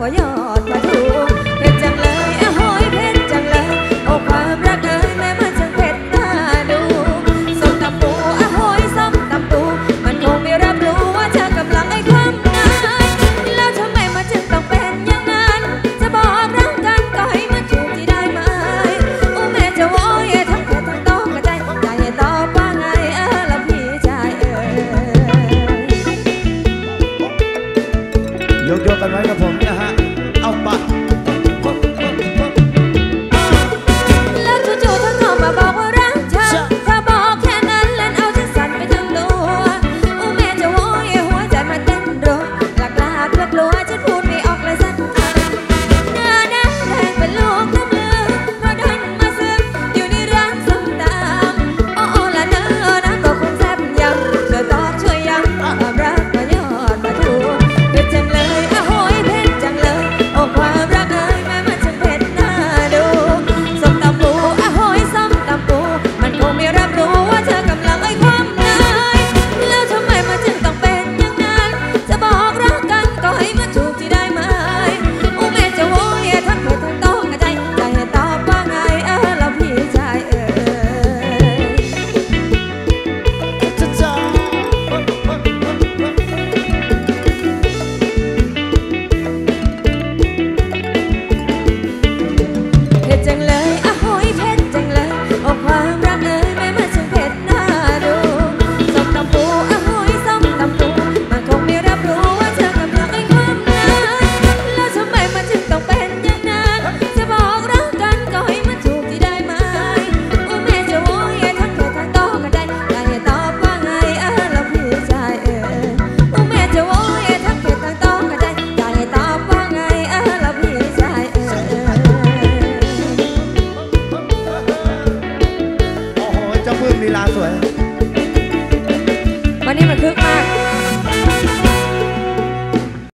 我要